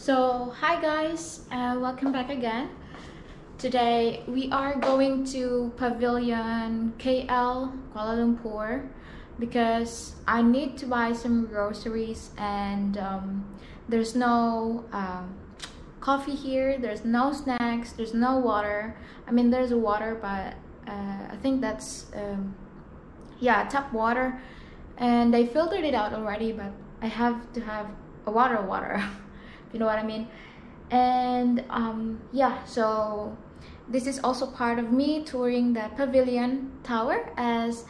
So, hi guys, uh, welcome back again. Today we are going to Pavilion KL Kuala Lumpur because I need to buy some groceries and um, there's no um, coffee here, there's no snacks, there's no water. I mean, there's water, but uh, I think that's um, yeah, tap water, and they filtered it out already, but I have to have a water water. you know what I mean? And um, yeah, so this is also part of me touring the Pavilion Tower as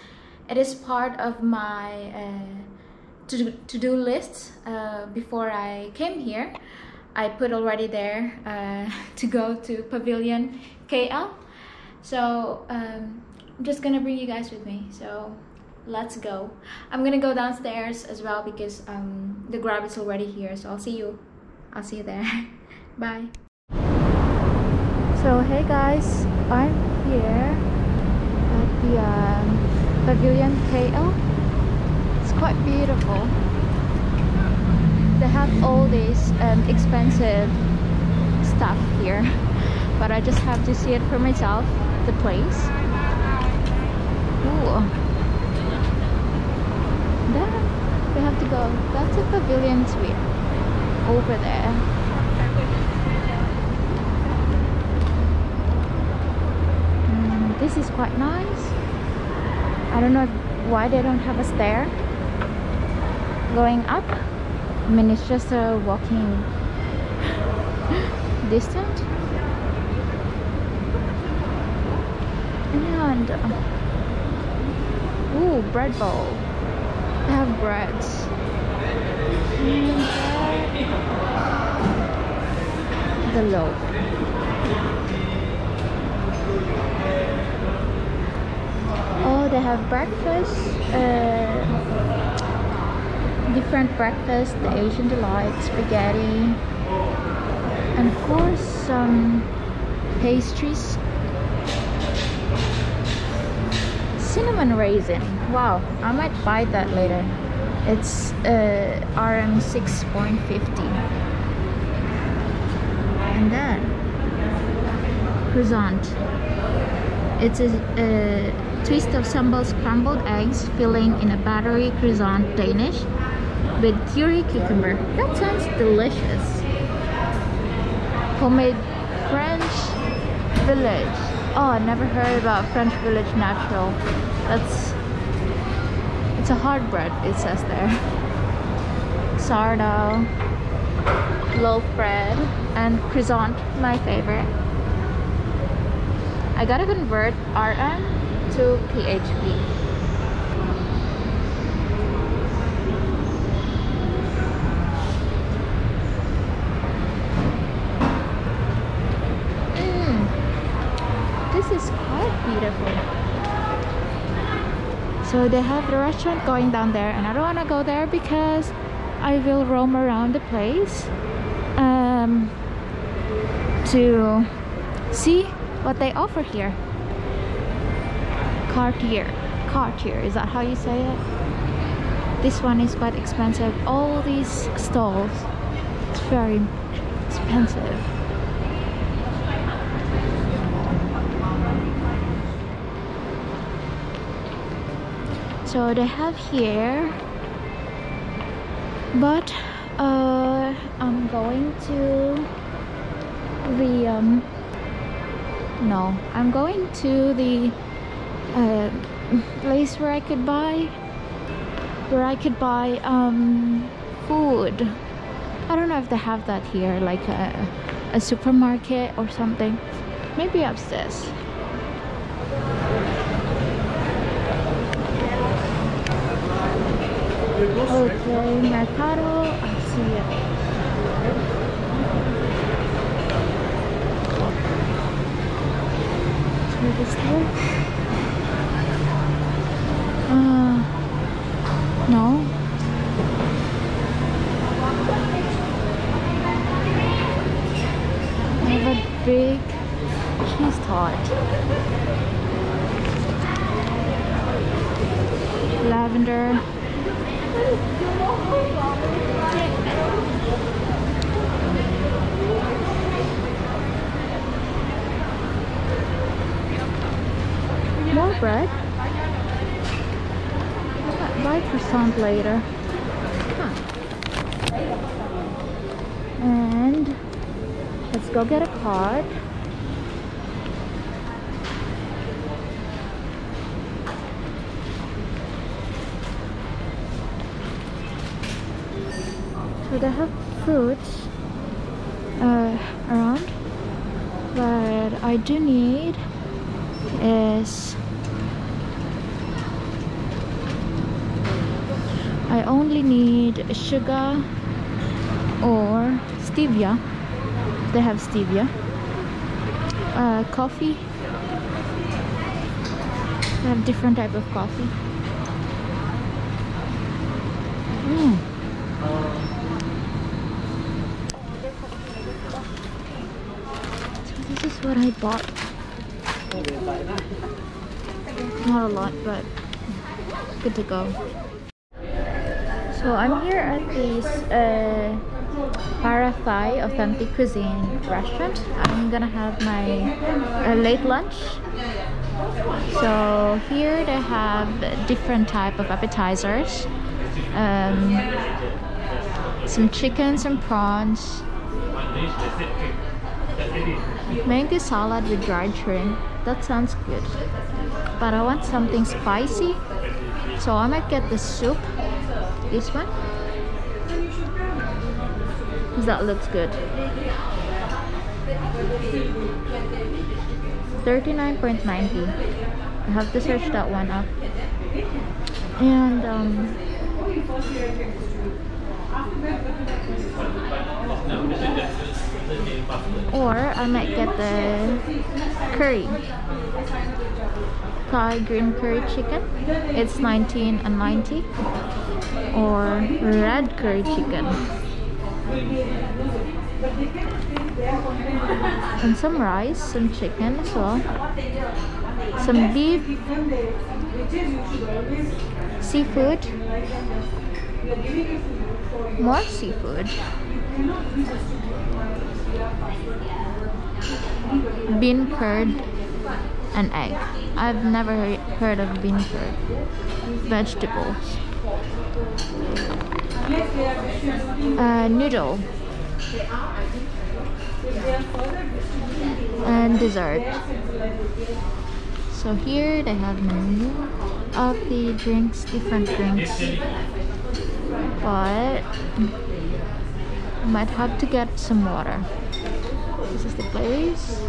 it is part of my uh, to-do list uh, before I came here. I put already there uh, to go to Pavilion KL. So um, I'm just gonna bring you guys with me. So let's go. I'm gonna go downstairs as well because um, the grab is already here. So I'll see you I'll see you there. Bye. So hey guys, I'm here at the um, Pavilion KL. It's quite beautiful. They have all these um, expensive stuff here, but I just have to see it for myself, the place. Ooh. There, we have to go. That's a pavilion suite over there. Mm, this is quite nice. I don't know why they don't have a stair going up. I mean, it's just a walking distance. And uh, ooh, bread bowl. They have breads. And, the loaf. Oh, they have breakfast. Uh, different breakfast, the Asian delight, spaghetti, and of course some pastries. Cinnamon raisin. Wow, I might buy that later. It's uh, RM 6.50 and then croissant. It's a, a twist of sambal scrambled eggs filling in a battery croissant Danish with curry cucumber. That sounds delicious. Homemade French village. Oh I never heard about French village natural. That's it's a hard bread it says there. Sourdough loaf bread and croissant my favorite. I gotta convert RM to PHP mm. this is quite beautiful so they have the restaurant going down there and I don't want to go there because I will roam around the place um, to see what they offer here. Cartier. Cartier, is that how you say it? This one is quite expensive. All these stalls, it's very expensive. So they have here, but uh, I'm going to the um, no I'm going to the uh, place where I could buy where I could buy um, food. I don't know if they have that here like a, a supermarket or something. Maybe upstairs Okay, Mercado, see it. This live? Uh, no. I have a big cheese tart. Lavender. bread. Buy some later. Huh. And let's go get a card. So they have fruits uh, around. But I do need is I only need sugar or stevia. They have stevia. Uh, coffee. They have different type of coffee. Mm. so this is what I bought. Not a lot but good to go so I'm here at this uh, Parathai Authentic Cuisine restaurant. I'm gonna have my uh, late lunch. So here they have different type of appetizers. Um, some chicken, some prawns. Mango salad with dried shrimp. That sounds good. But I want something spicy. So I might get the soup this one. That looks good. 39.90 I have to search that one up. And um, or I might get the curry. Thai green curry chicken. It's 19 and 90 or red curry chicken. And some rice some chicken as well. Some beef. Seafood. More seafood. Bean curd and egg. I've never heard of bean curd. Vegetables uh, noodle. And dessert. So here they have menu of the drinks different drinks. But might have to get some water. This is the place.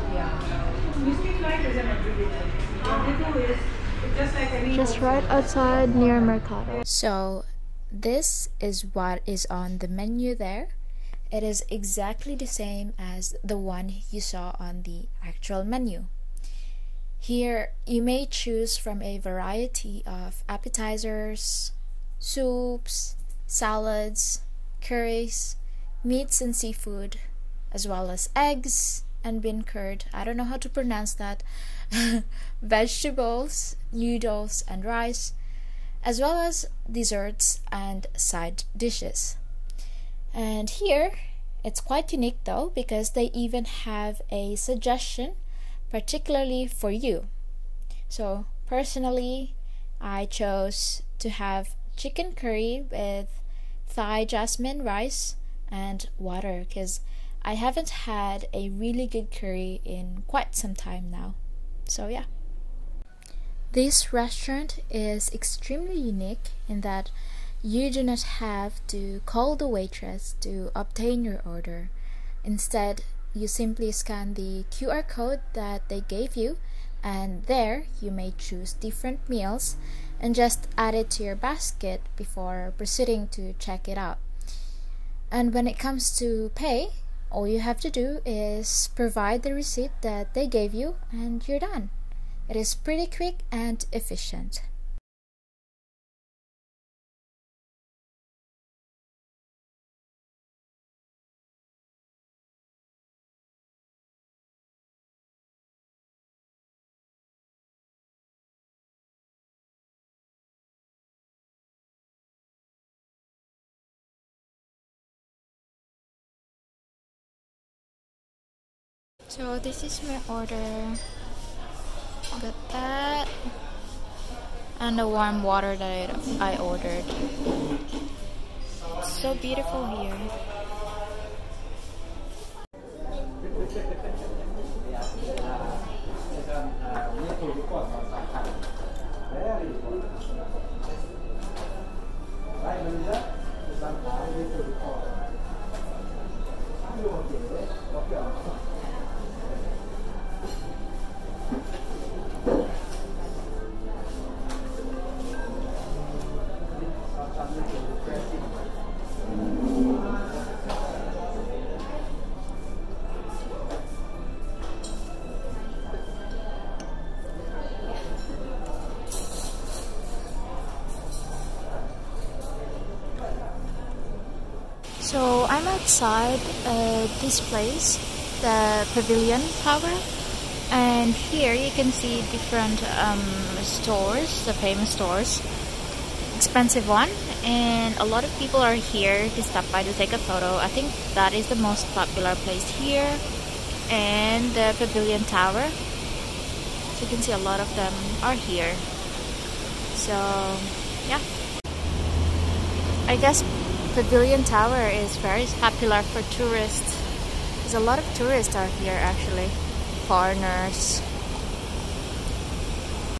Just right outside near Mercado. So this is what is on the menu there. It is exactly the same as the one you saw on the actual menu. Here, you may choose from a variety of appetizers, soups, salads, curries, meats and seafood, as well as eggs and bean curd. I don't know how to pronounce that. vegetables, noodles, and rice, as well as desserts and side dishes. And here it's quite unique though because they even have a suggestion particularly for you. So, personally, I chose to have chicken curry with Thai jasmine rice and water because I haven't had a really good curry in quite some time now. So, yeah. This restaurant is extremely unique in that you do not have to call the waitress to obtain your order. Instead, you simply scan the QR code that they gave you, and there you may choose different meals and just add it to your basket before proceeding to check it out. And when it comes to pay, all you have to do is provide the receipt that they gave you, and you're done. It is pretty quick and efficient. So this is my order got that and the warm water that I ordered. It's so beautiful here. So I'm outside uh, this place, the Pavilion Tower, and here you can see different um, stores, the famous stores, expensive one, and a lot of people are here to stop by to take a photo. I think that is the most popular place here, and the Pavilion Tower. So you can see a lot of them are here. So yeah, I guess Pavilion Tower is very popular for tourists. There's a lot of tourists are here actually, foreigners.